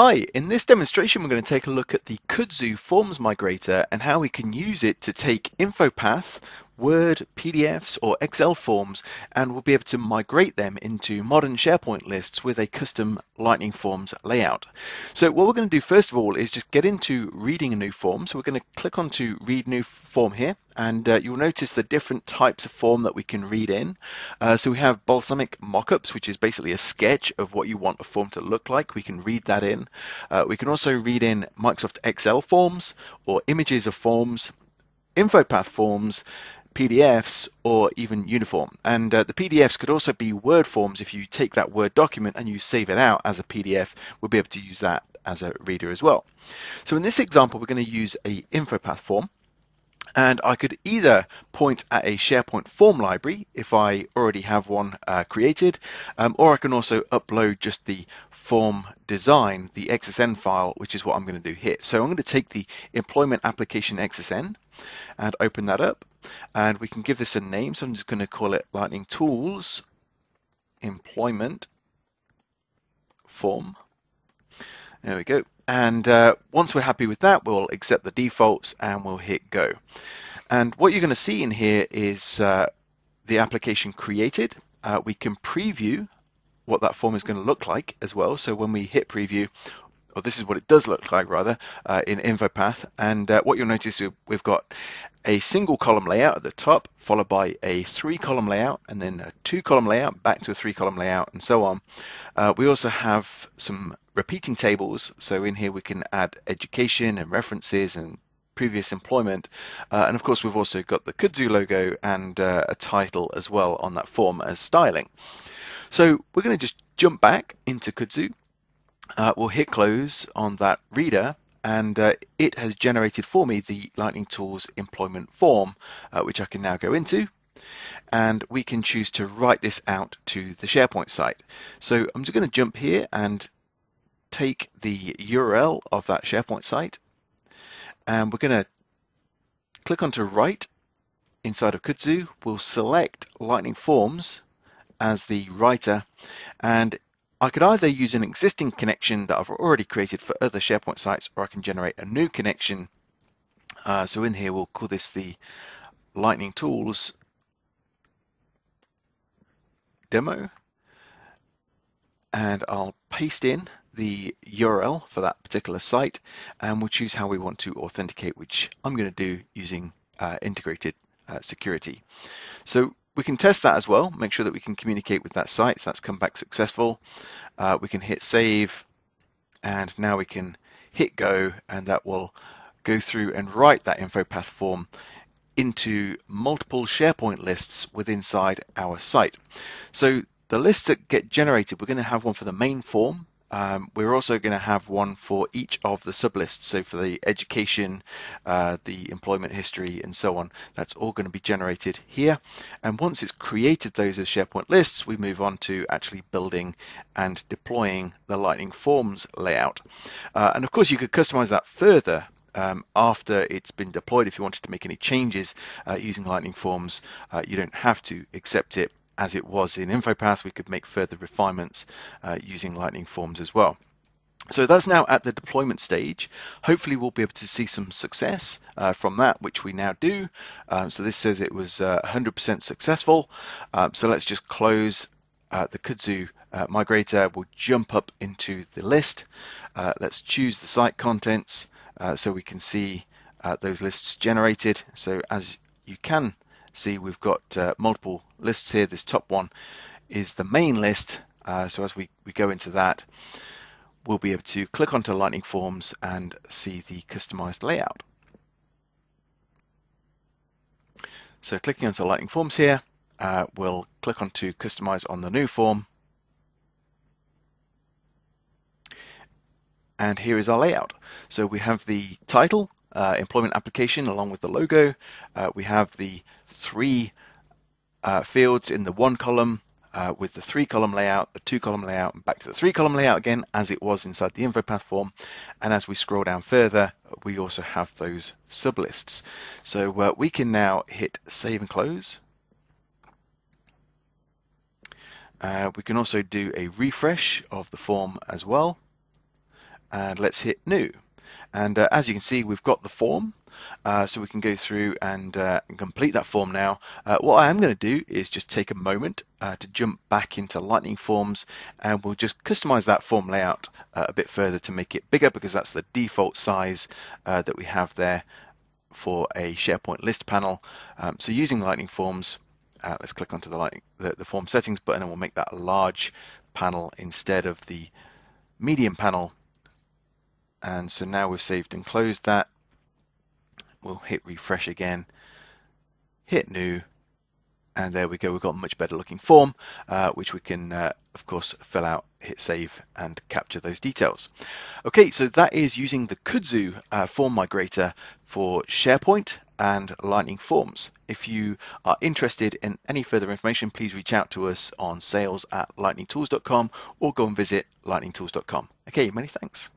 Hi, in this demonstration we're going to take a look at the Kudzu Forms Migrator and how we can use it to take InfoPath, Word, PDFs or Excel forms and we'll be able to migrate them into modern SharePoint lists with a custom Lightning Forms layout. So what we're going to do first of all is just get into reading a new form. So we're going to click onto read new form here and uh, you'll notice the different types of form that we can read in. Uh, so we have Balsamiq mockups, which is basically a sketch of what you want a form to look like. We can read that in. Uh, we can also read in Microsoft Excel forms or images of forms, InfoPath forms, PDFs or even uniform. And uh, the PDFs could also be Word forms. If you take that Word document and you save it out as a PDF, we'll be able to use that as a reader as well. So in this example, we're going to use a InfoPath form. And I could either point at a SharePoint form library if I already have one uh, created, um, or I can also upload just the form design, the XSN file, which is what I'm going to do here. So I'm going to take the employment application XSN and open that up. And we can give this a name. So I'm just going to call it Lightning Tools Employment Form. There we go. And uh, once we're happy with that, we'll accept the defaults and we'll hit go. And what you're going to see in here is uh, the application created. Uh, we can preview what that form is going to look like as well. So when we hit preview, this is what it does look like rather, uh, in InfoPath. And uh, what you'll notice we've got a single column layout at the top, followed by a three column layout, and then a two column layout, back to a three column layout, and so on. Uh, we also have some repeating tables. So in here we can add education and references and previous employment. Uh, and of course, we've also got the Kudzu logo and uh, a title as well on that form as styling. So we're going to just jump back into Kudzu. Uh, we'll hit close on that reader and uh, it has generated for me the Lightning Tools employment form, uh, which I can now go into. And we can choose to write this out to the SharePoint site. So I'm just going to jump here and take the URL of that SharePoint site. And we're going to click onto write inside of Kudzu. We'll select Lightning Forms as the writer and I could either use an existing connection that I've already created for other SharePoint sites or I can generate a new connection. Uh, so in here we'll call this the Lightning Tools demo and I'll paste in the URL for that particular site and we'll choose how we want to authenticate which I'm going to do using uh, integrated uh, security. So we can test that as well, make sure that we can communicate with that site. So that's come back successful. Uh, we can hit save and now we can hit go and that will go through and write that InfoPath form into multiple SharePoint lists within inside our site. So the lists that get generated, we're going to have one for the main form, um, we're also going to have one for each of the sublists. So for the education, uh, the employment history, and so on, that's all going to be generated here. And once it's created those as SharePoint lists, we move on to actually building and deploying the Lightning Forms layout. Uh, and of course, you could customize that further um, after it's been deployed. If you wanted to make any changes uh, using Lightning Forms, uh, you don't have to accept it as it was in InfoPath, we could make further refinements uh, using Lightning Forms as well. So that's now at the deployment stage. Hopefully we'll be able to see some success uh, from that, which we now do. Um, so this says it was 100% uh, successful. Um, so let's just close uh, the Kudzu uh, migrator. We'll jump up into the list. Let's choose the site contents so we can see those lists generated. So as you can see we've got uh, multiple lists here. This top one is the main list. Uh, so as we, we go into that, we'll be able to click onto Lightning Forms and see the customized layout. So clicking onto Lightning Forms here, uh, we'll click onto Customize on the new form. And here is our layout. So we have the title, uh, employment application along with the logo. Uh, we have the three uh, fields in the one column uh, with the three column layout, the two column layout, and back to the three column layout again as it was inside the InfoPath form. And as we scroll down further, we also have those sublists. So uh, we can now hit save and close. Uh, we can also do a refresh of the form as well. and let's hit new. And uh, as you can see, we've got the form. Uh, so we can go through and, uh, and complete that form now. Uh, what I am going to do is just take a moment uh, to jump back into Lightning Forms and we'll just customize that form layout uh, a bit further to make it bigger because that's the default size that we have there for a SharePoint list panel. Um, so using Lightning Forms, let's click onto the, lightning, the, the form settings button and we'll make that a large panel instead of the medium panel and so now we've saved and closed that we'll hit refresh again hit new and there we go we've got a much better looking form uh, which we can uh, of course fill out hit save and capture those details okay so that is using the kudzu uh, form migrator for SharePoint and Lightning Forms. If you are interested in any further information, please reach out to us on sales at lightningtools.com or go and visit lightningtools.com. Okay, many thanks.